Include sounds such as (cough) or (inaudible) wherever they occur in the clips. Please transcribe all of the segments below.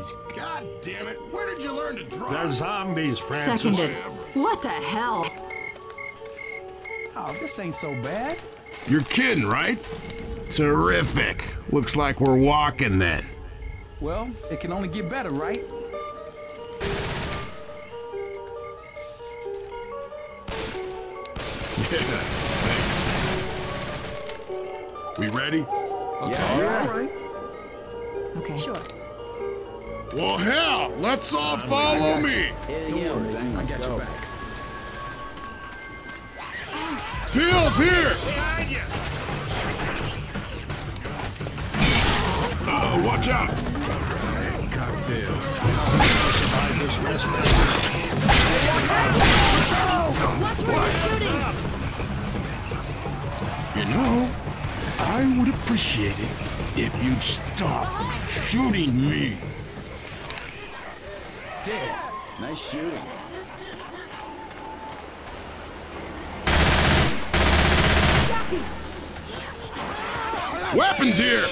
ain't gonna let these. God damn it! Where did you learn to drive? They're zombies, Francis. Seconded. What the hell? Oh, this ain't so bad. You're kidding, right? Terrific. Looks like we're walking then. Well, it can only get better, right? (laughs) Yeah, thanks. We ready? Yeah, all right. Okay. Sure. Well, hell, let's all follow me. Don't worry, I got your back. Peel's here. behind Uh, watch out. Cocktails. Watch where you're shooting! You know, I would appreciate it if you'd stop shooting me. Nice shooting. Weapons here.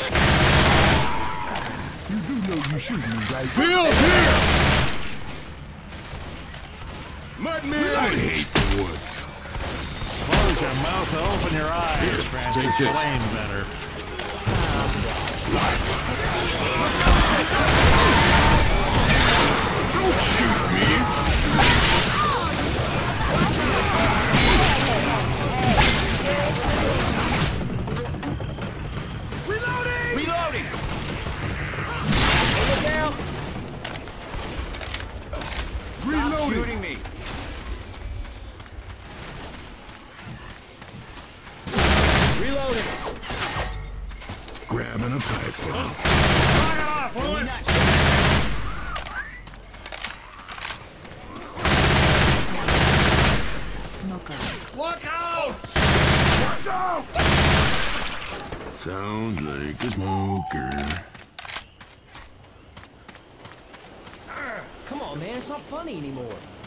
You do know you shoot me, right? Peel's here. Let me I hate the woods. Close your mouth and open your eyes, Francis. take this. Flame better. Don't Grabbing a pipe bomb. Smoker. Sounds like a smoker. Come on, man, it's not funny anymore.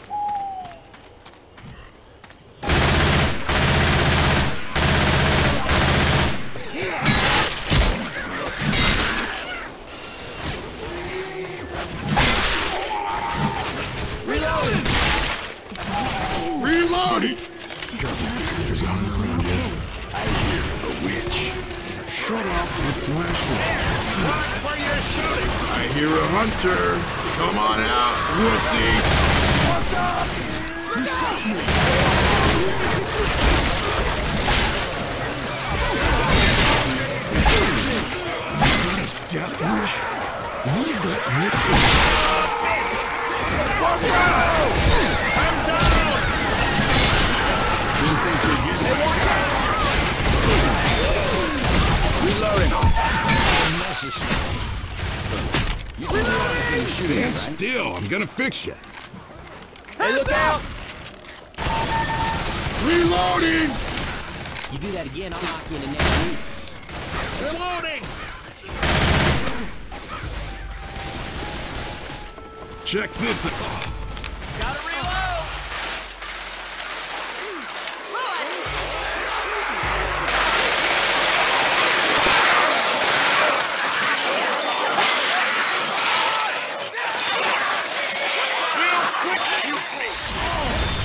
Stand still. I'm gonna fix you. Hey, look out! Reloading! You do that again, I'll knock you in the next week. Reloading! Check this out. Gotta reload!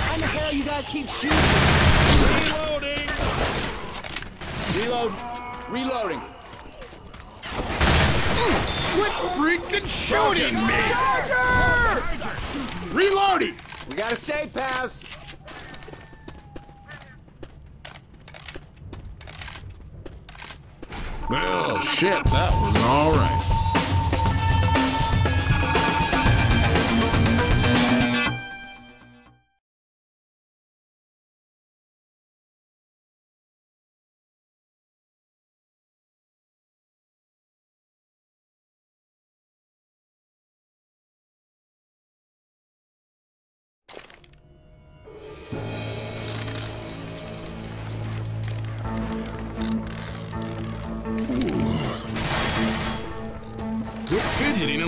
Why the hell you guys keep shooting? Reloading! Reload! Reloading! Quit freaking shooting me! Reloading! We got a safe pass! Well, shit, that was all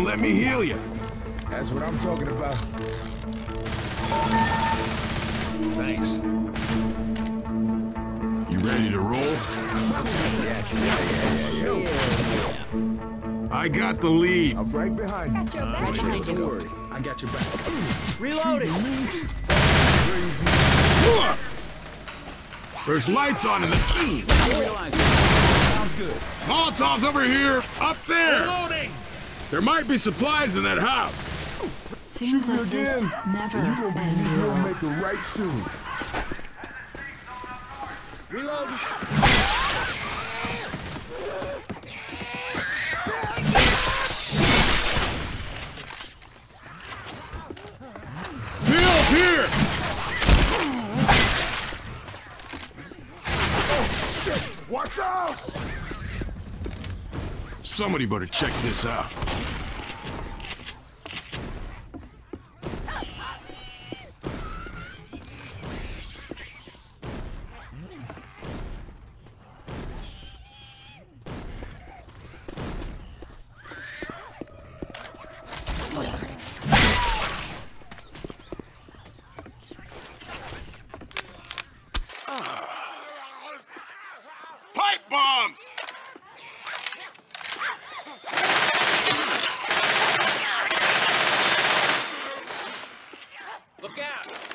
let me heal you. That's what I'm talking about. Thanks. You ready to roll? Yes, yeah, yeah, yeah, yeah. I got the lead. I'm right behind you. Got your back. Behind Don't worry. I got your back. Reloading. Look! There's lights on in the... Realize Sounds good. Molotov's over here, up there. Loading! There might be supplies in that house. Things Shoot like this again. never You gonna be end you'll well. make it right soon. Reload. Here! Oh, Watch out! Somebody better check this out. Pipe bombs! Look out.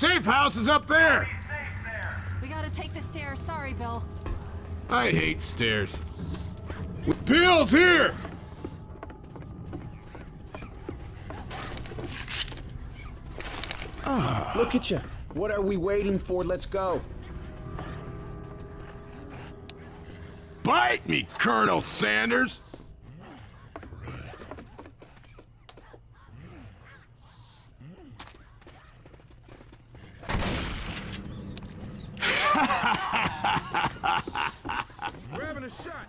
Safe house is up there! We gotta take the stairs. Sorry, Bill. I hate stairs. Bill's here! Ah. Look at you. What are we waiting for? Let's go. Bite me, Colonel Sanders! Grabbing a shot.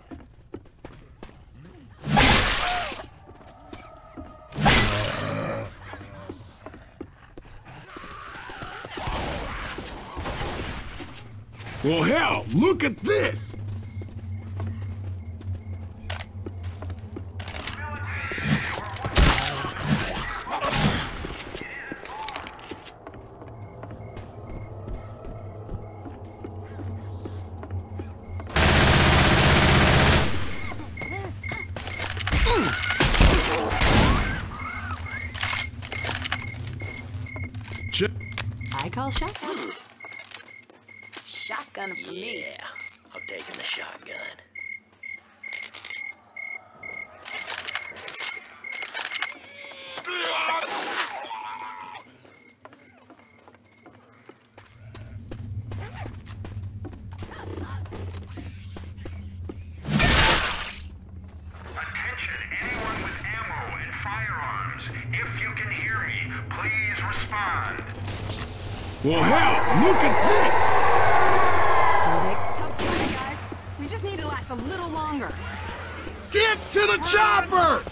Well, hell, look at this! Get to the chopper!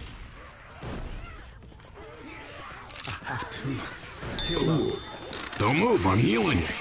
I'm healing you.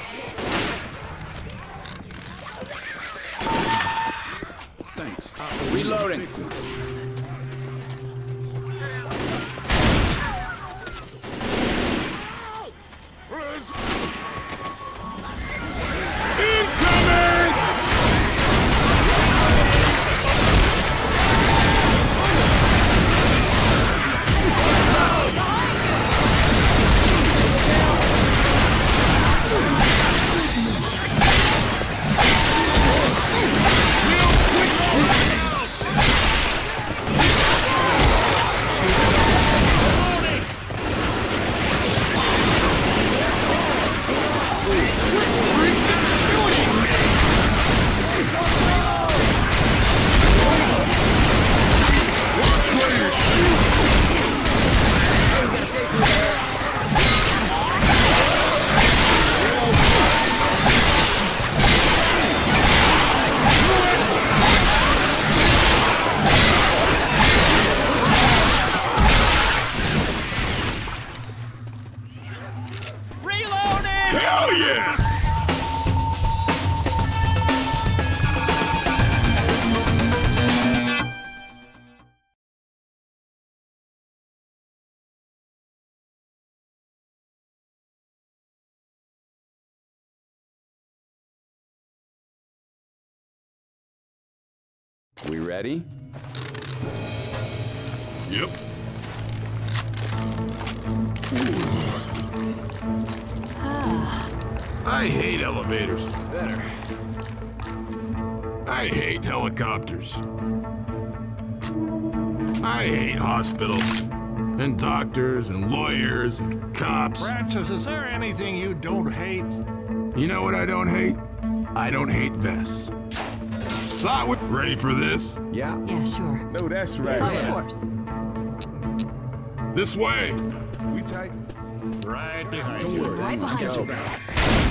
Ready? Yep. Ah. I hate elevators. Better. I hate helicopters. I hate hospitals and doctors and lawyers and cops. Francis, is there anything you don't hate? You know what I don't hate? I don't hate vests. Thought we ready for this? Yeah. Yeah, sure. No, that's right. Of course. This way. We tight. Right behind you. Right behind you.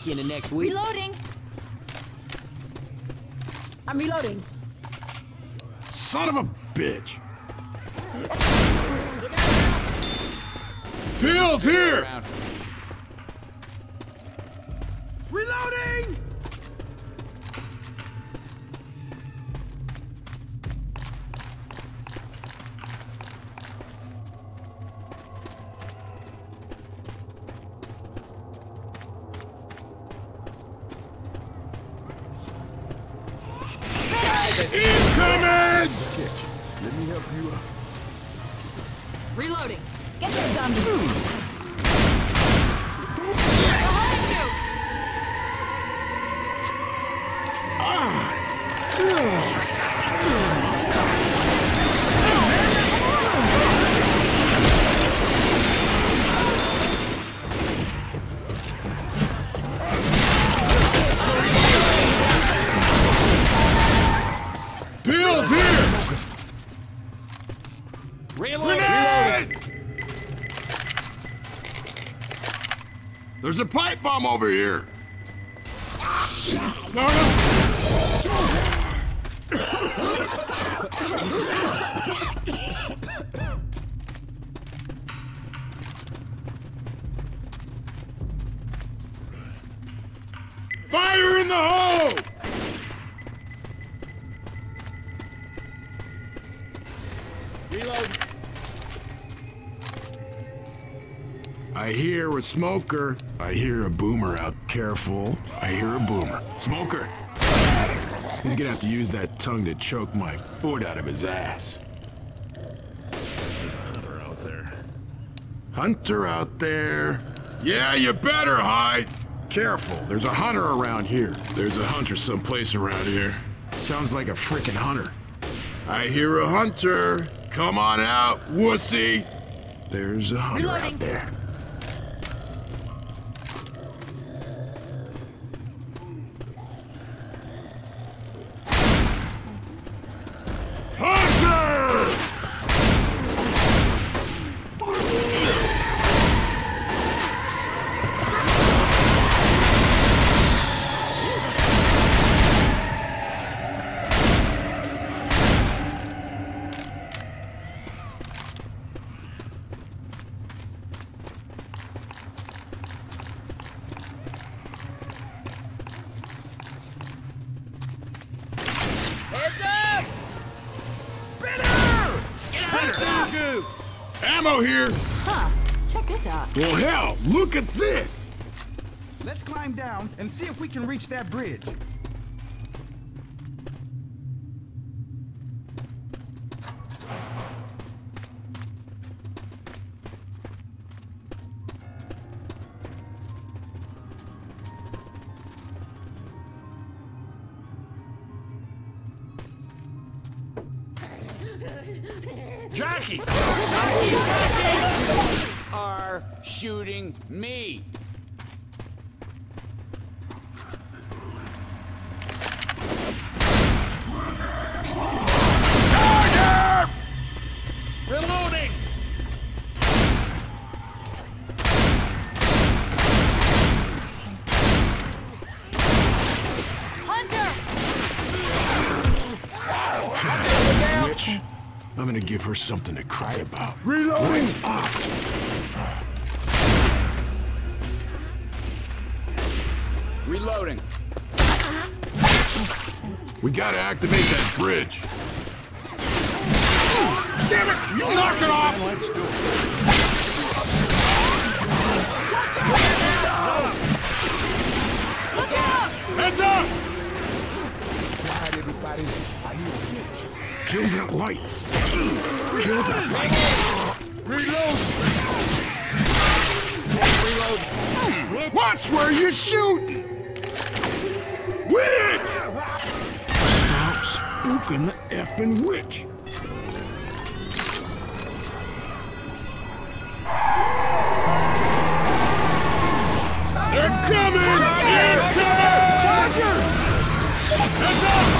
That again, you in the next week. Reloading! I'm reloading. Son of a bitch! Bill's here! Reloading! Bomb over here! No, no! Fire in the hole! Reload. I hear a smoker. I hear a boomer out. Careful. I hear a boomer. Smoker. He's gonna have to use that tongue to choke my foot out of his ass. There's a hunter out there. Hunter out there. Yeah, you better hide. Careful, there's a hunter around here. There's a hunter someplace around here. Sounds like a freaking hunter. I hear a hunter. Come on out, wussy. There's a hunter Reloading. out there. Ammo here! Huh. Check this out. Well, hell, look at this! Let's climb down and see if we can reach that bridge. Gonna give her something to cry about. Reloading! Reloading. We gotta activate that bridge. Damn it! You knock it off! Let's do it. Look out! Heads up! Quiet, everybody. I hear a witch. Kill that light. Kill that light. Reload! Watch where you're shooting! Witch! Stop spooking the effing witch! They're coming! They're coming! Charger! Heads up!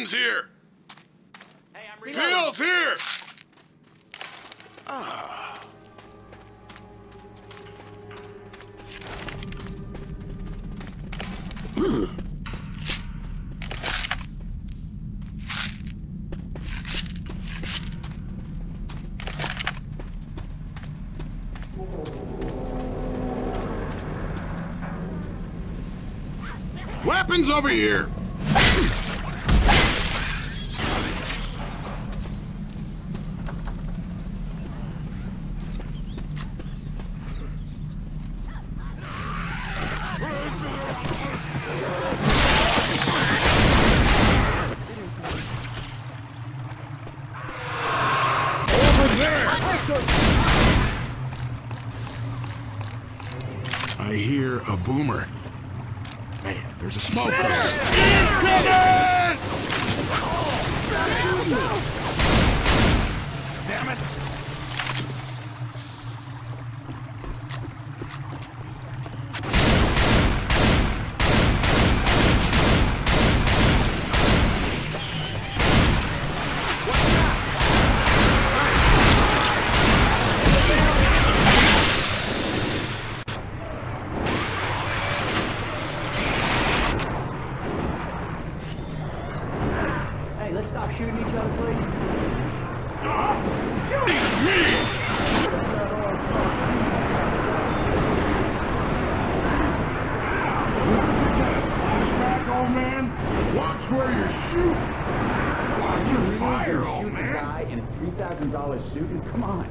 Weapons here! Hey, I'm reloading. Pills here! Ah. Weapons over here! Over I hear a boomer. Man, there's a smoke coming. Damn it! Hey, let's stop shooting each other, please. Flashback, old man. Watch where you shoot. Watch your fire, old Shoot a man. guy in a $3,000 suit? And come on.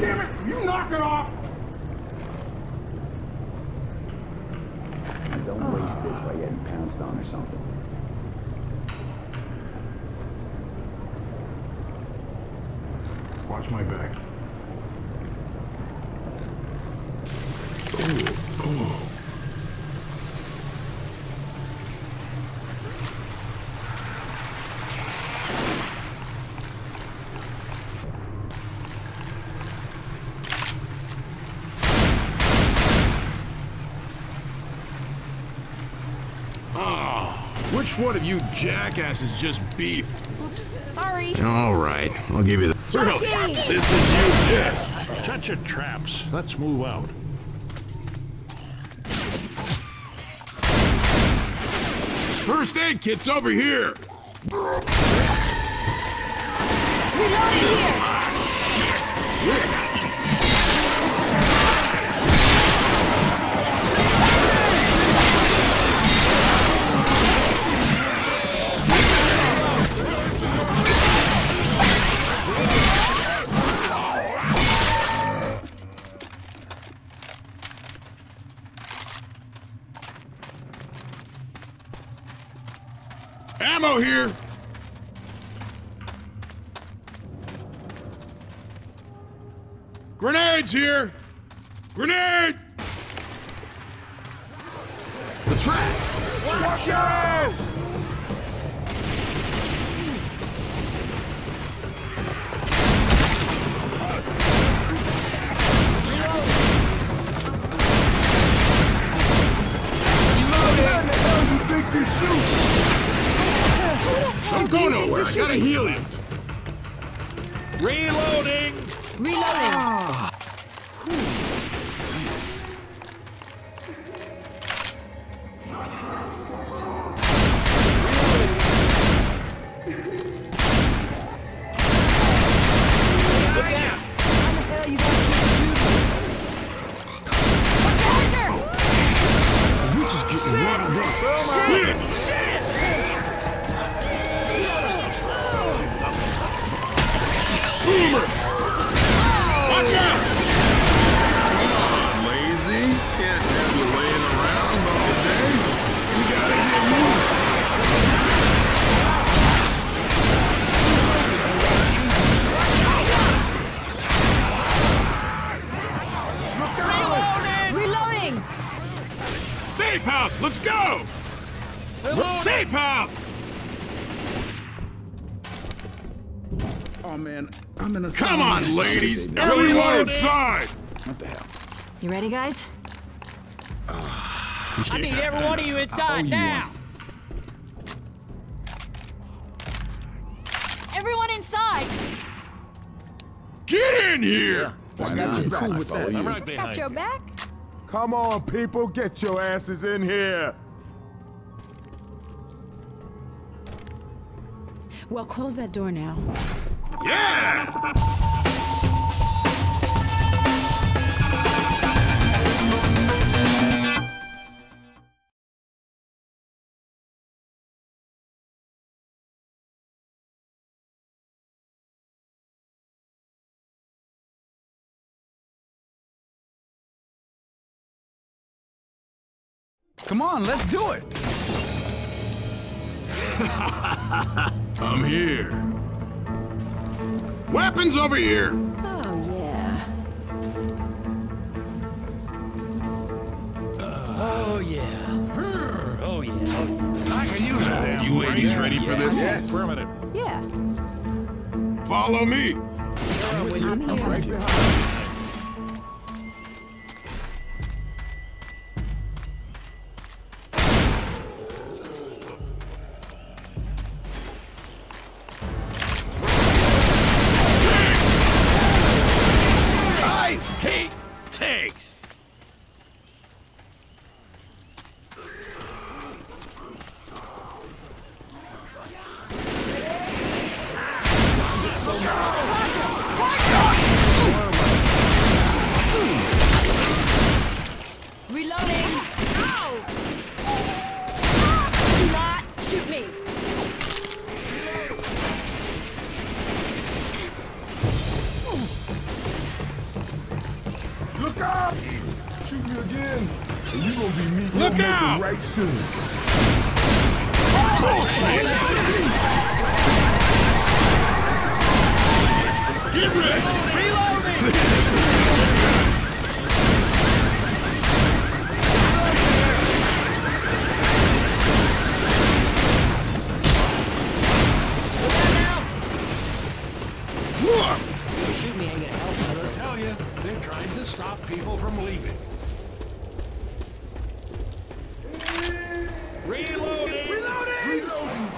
Damn it! You knock it off. Don't waste this by getting pounced on or something. Watch my back. Oh, which one of you jackasses just beef? Oops. Sorry. All right, I'll give you the. Chucky! This is you, yes. Shut your traps. Let's move out. First aid kit's over here. Reloading here. Ammo here. Grenades here. Grenade. The trap. Watch out! Don't go nowhere. I gotta heal you. Reloading! Reloading. How Safe house, let's go! Safe house! Oh man, I'm in a Come on, sauna. ladies! Everyone inside! What the hell? You ready, guys? I need every one of you inside you now. Everyone inside! Get in here! I got you cool with that. I'm right Got your you. back? Come on, people, get your asses in here. Well, close that door now. Yeah! Come on, let's do it. (laughs) I'm here. Weapons over here! Oh, yeah. Oh yeah. can use uh, it. damn You ladies right. ready for this? Affirmative. Yeah. Follow me. I'm here. Right behind. Stop people from leaving. Reloading. Reloading!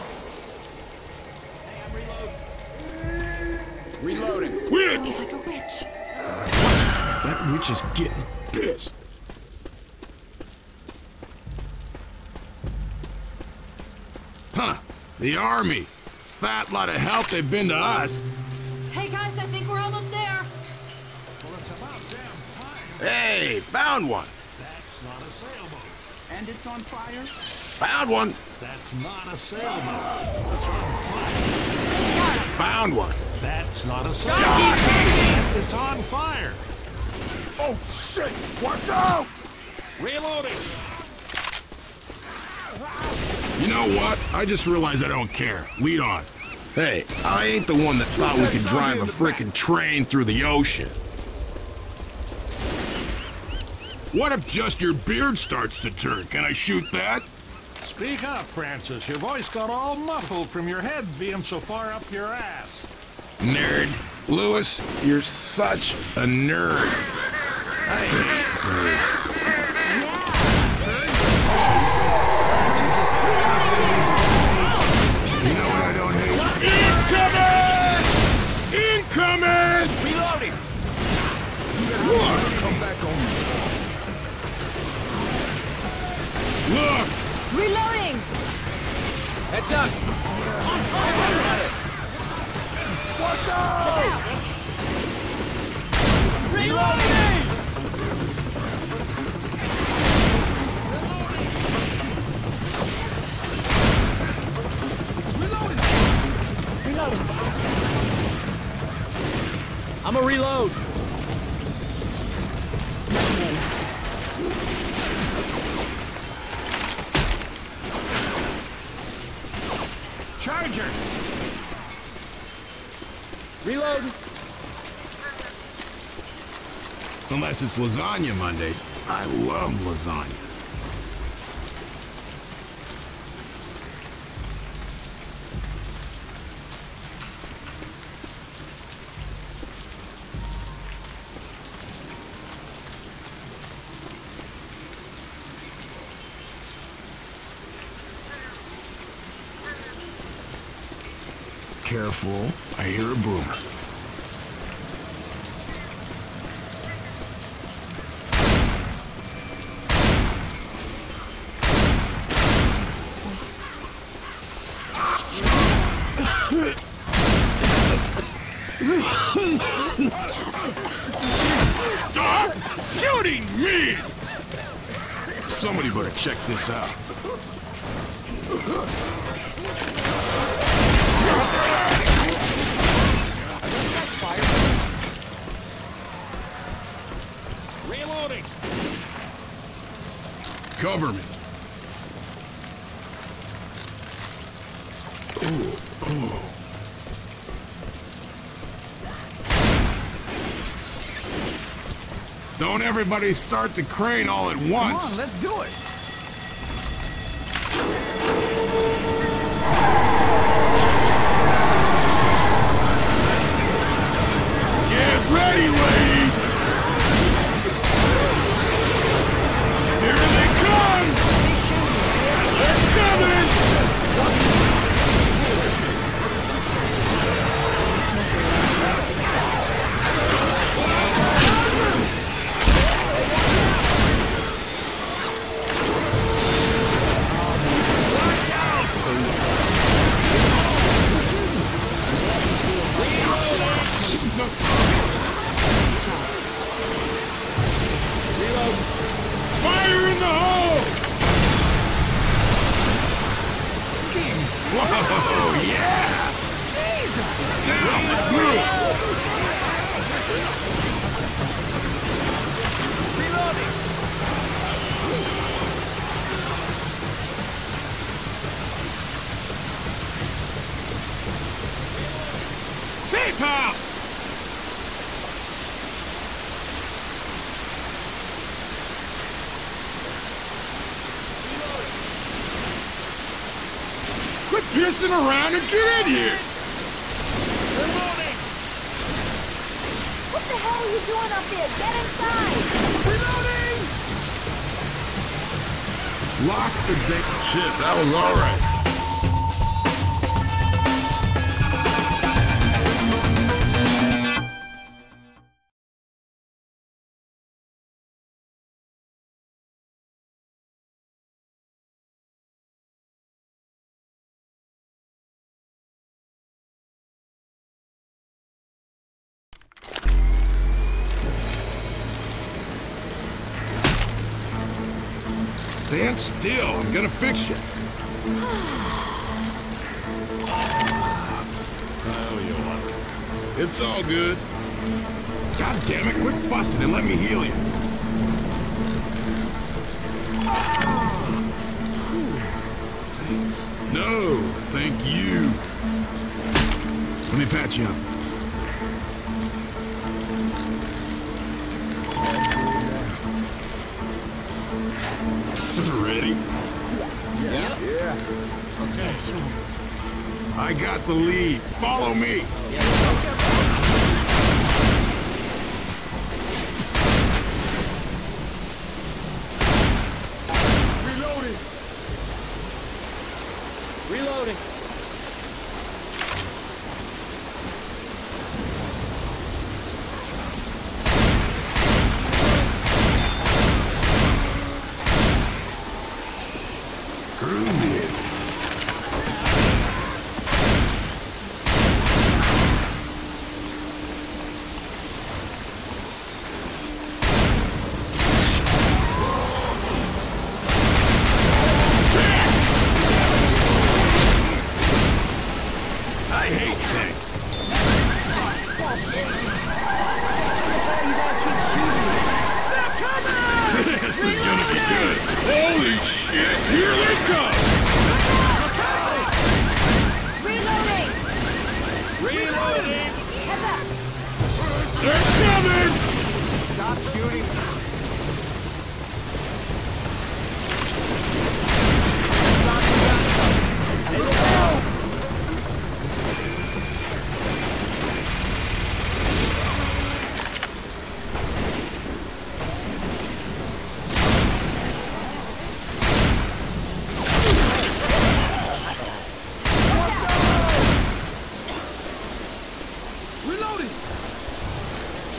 Reloading. Witch. He's like a witch. That witch is getting pissed. Huh. The army. Fat lot of help they've been to us. Hey, found one. That's not a sailboat. And it's on fire? Found one. That's not a sailboat. It's on fire. Found one. That's not a sailboat. It's on fire. Oh shit! Watch out! Reloading. You know what? I just realized I don't care. Lead on. Hey, I ain't the one that thought we could drive a frickin' train through the ocean. What if just your beard starts to turn? Can I shoot that? Speak up, Francis. Your voice got all muffled from your head being so far up your ass. Nerd. Louis, you're such a nerd. I Look! Reloading. Heads up. Watch out! Reloading. Reloading. I'm a reload. Reload. Unless it's lasagna Monday. I love lasagna. Careful, I hear a boomer. Stop shooting me! Somebody better check this out. Reloading. Cover me. Don't everybody start the crane all at Come once. on, let's do it. Anyway! Pissing around and get in here! What the hell are you doing up there? Get inside! Reloading! Lock the damn shit. That was all Stand still. I'm gonna fix you. Oh, you It's all good. God damn it, quit fussing and let me heal you. Thanks. No, thank you. Let me patch you up. Ready? Yeah. Okay, so I got the lead. Follow me. Reloading. Reloading.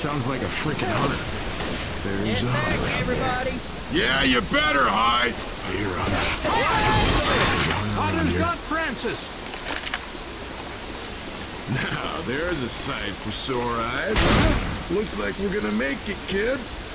Sounds like a freaking hunter. There's a hunter out there. Yeah, you better hide. I hear a hunter. Hunter's got Francis. Now, there's a sight for sore eyes. Looks like we're gonna make it, kids.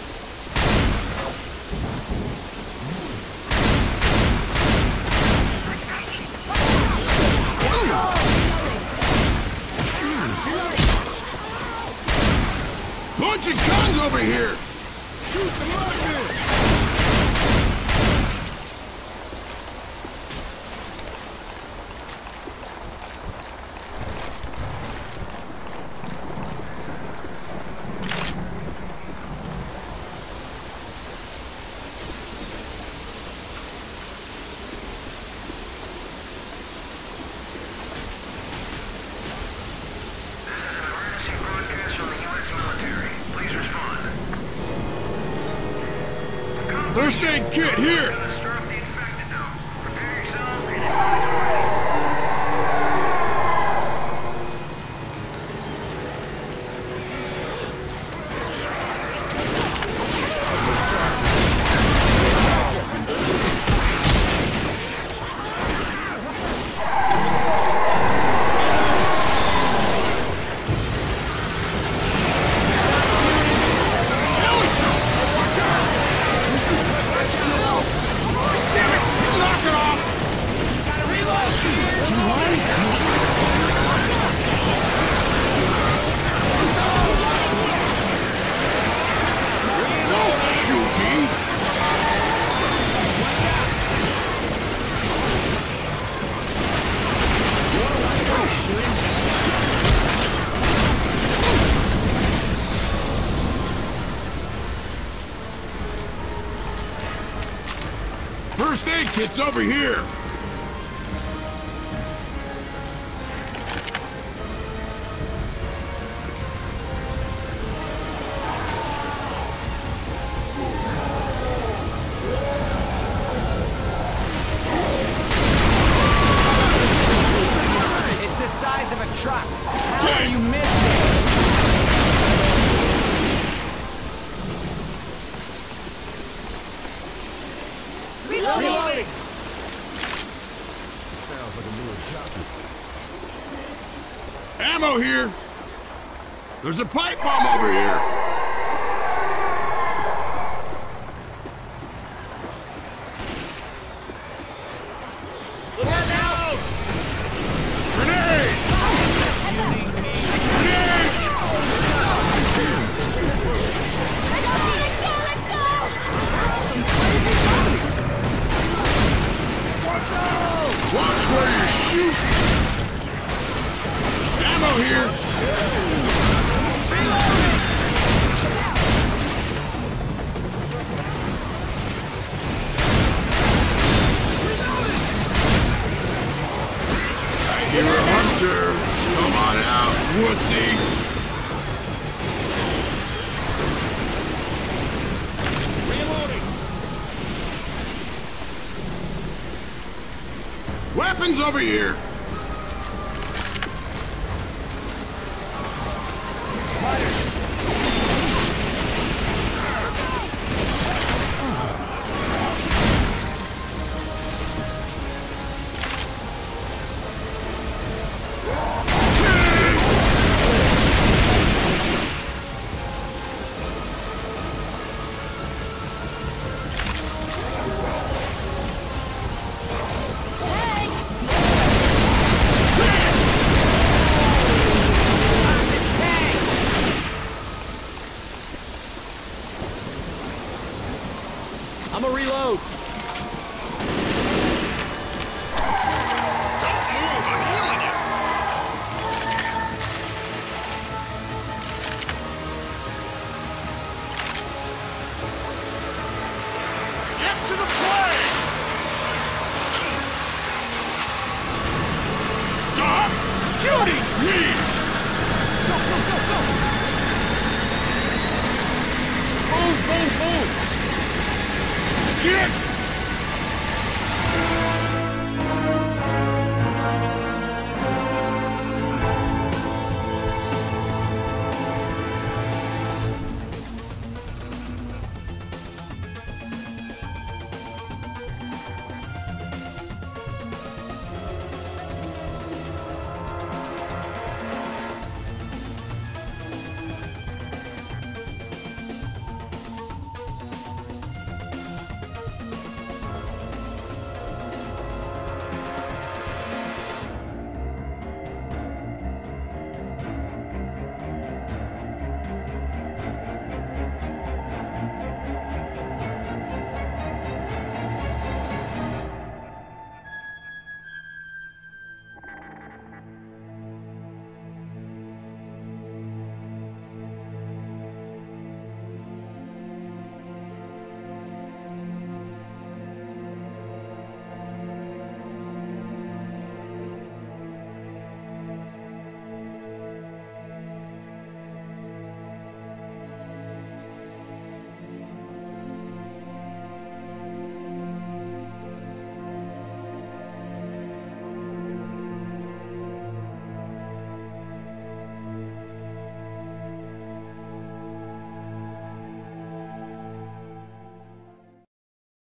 It's over here! here? There's a pipe bomb over here. over here.